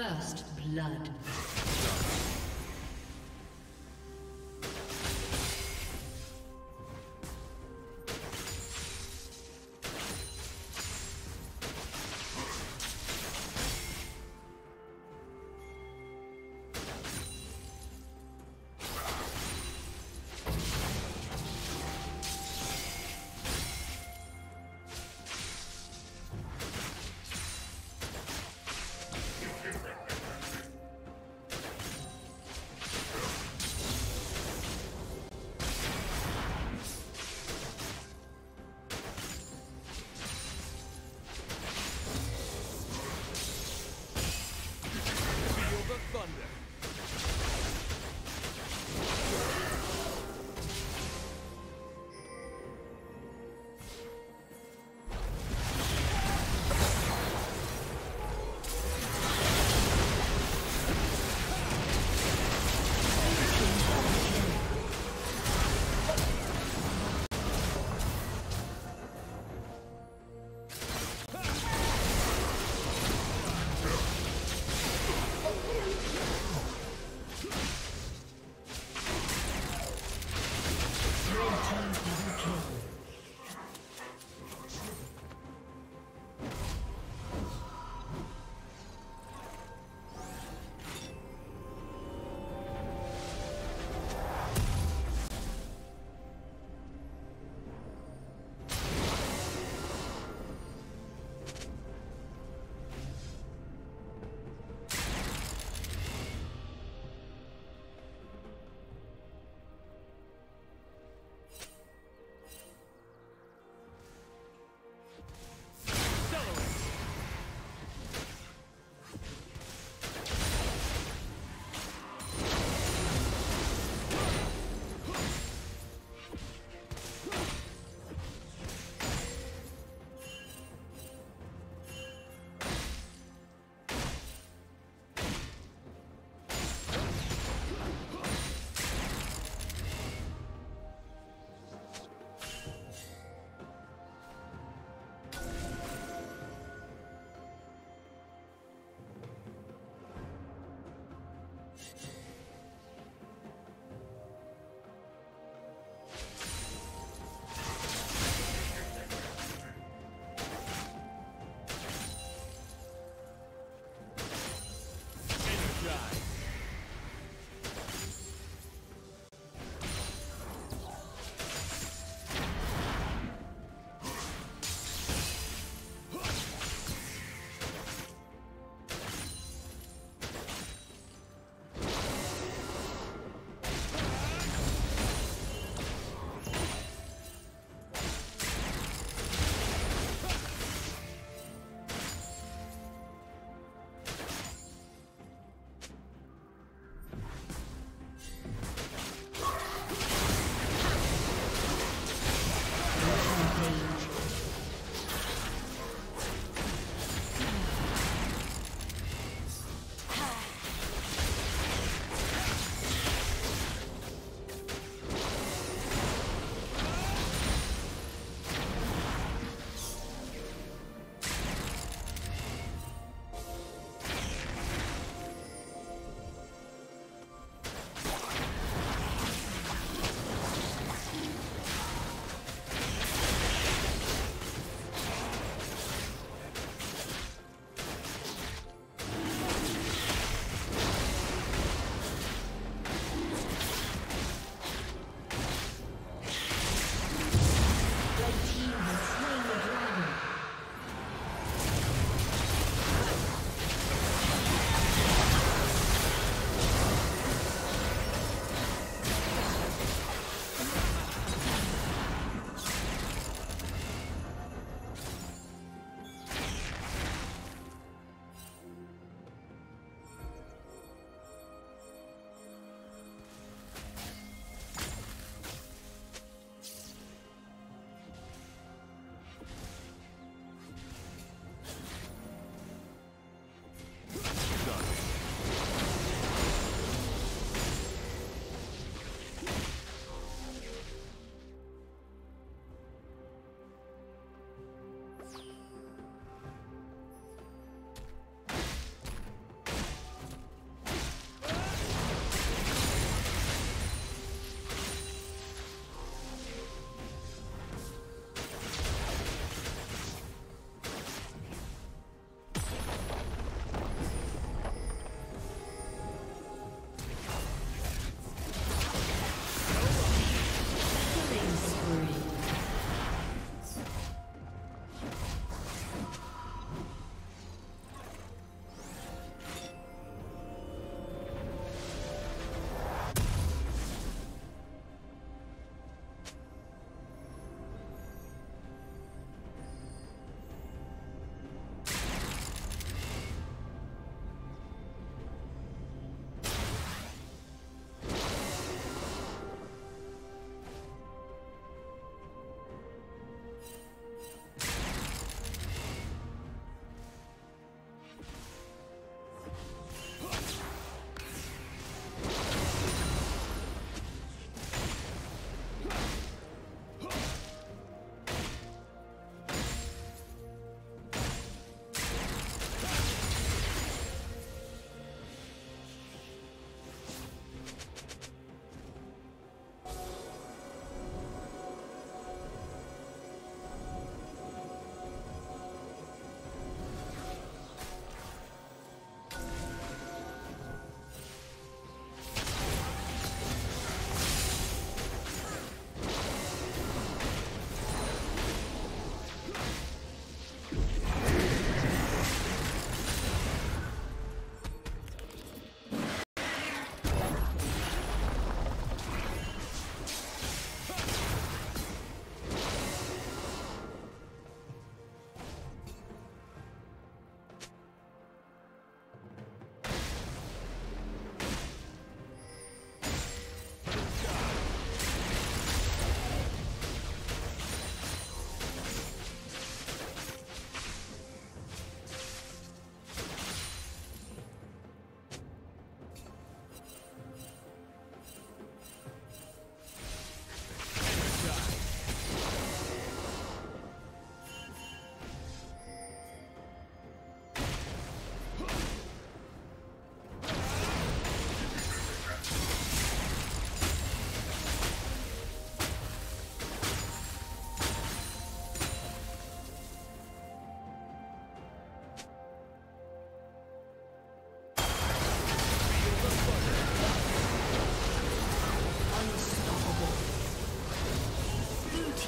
First blood.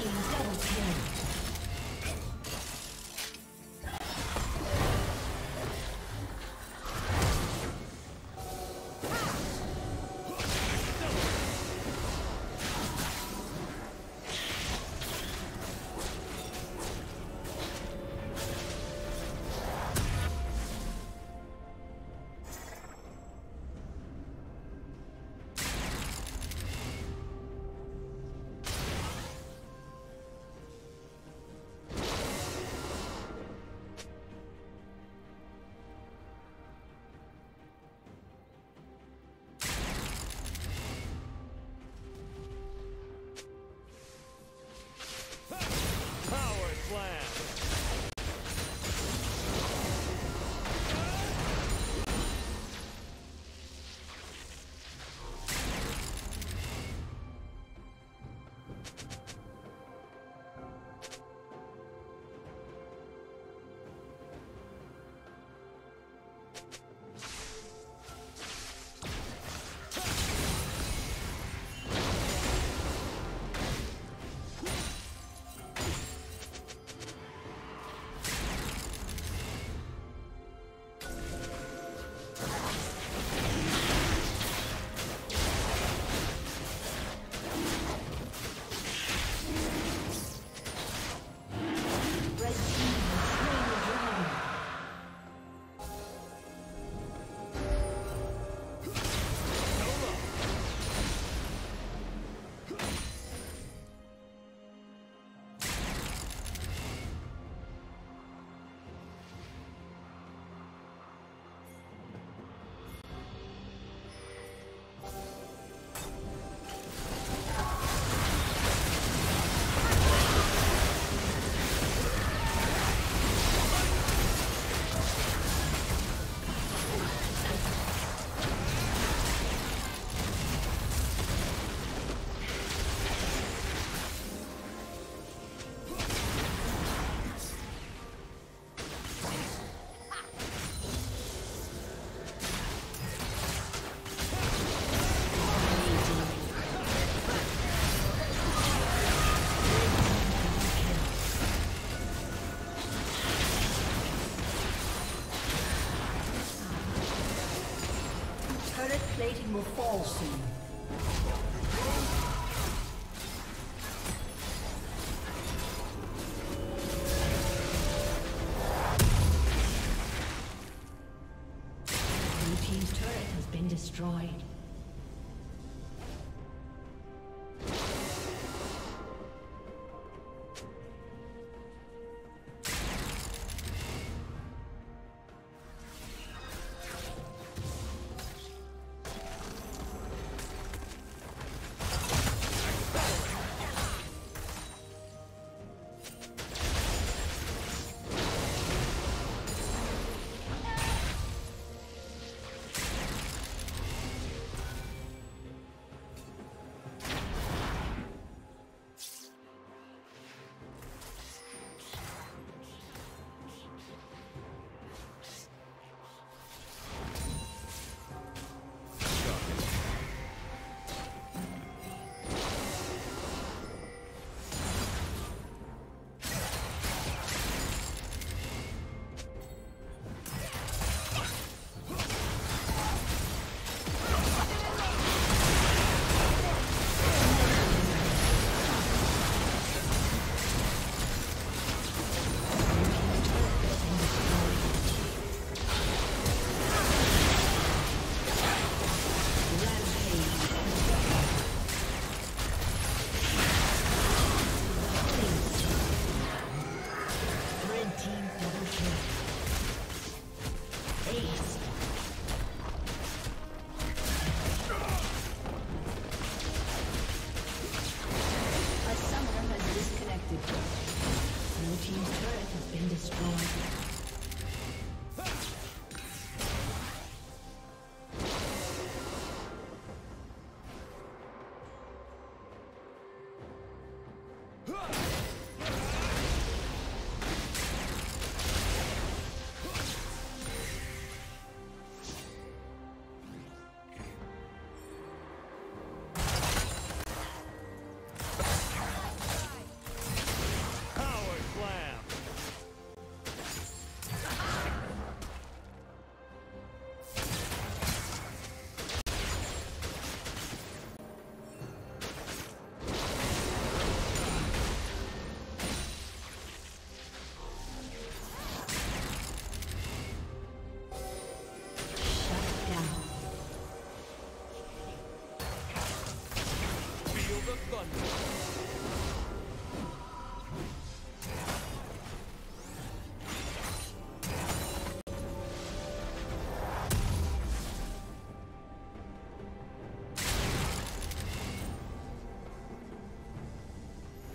Team double kill. Plating will fall soon.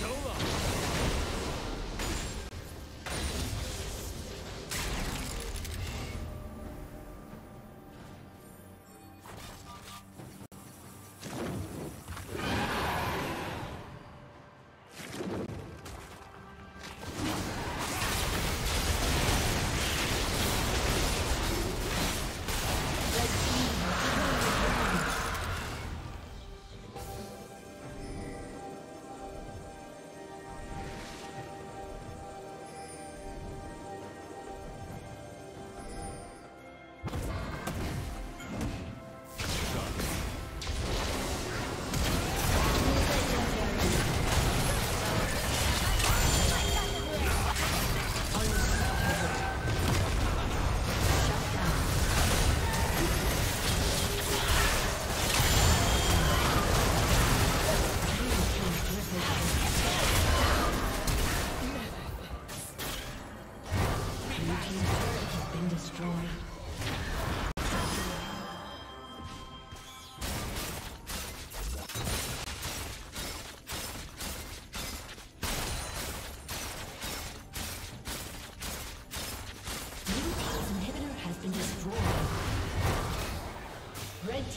So long.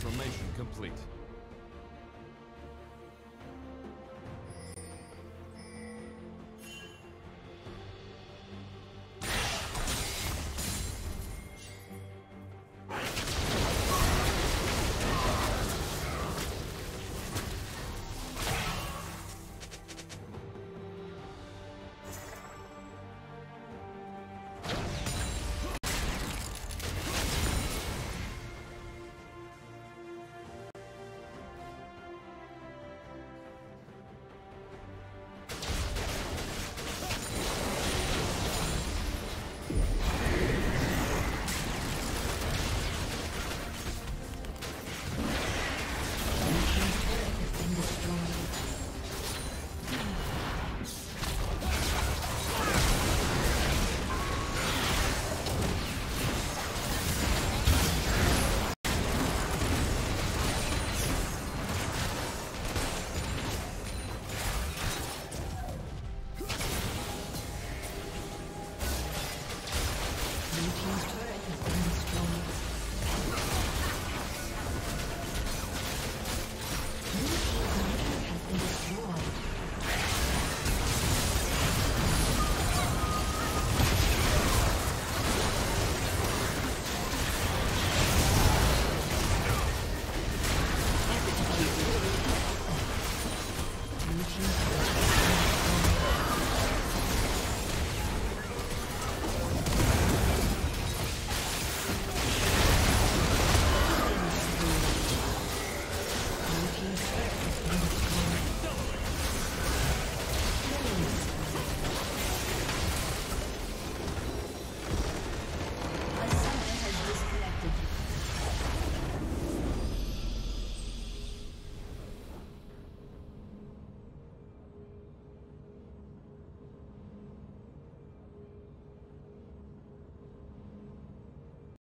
Transformation complete. Shut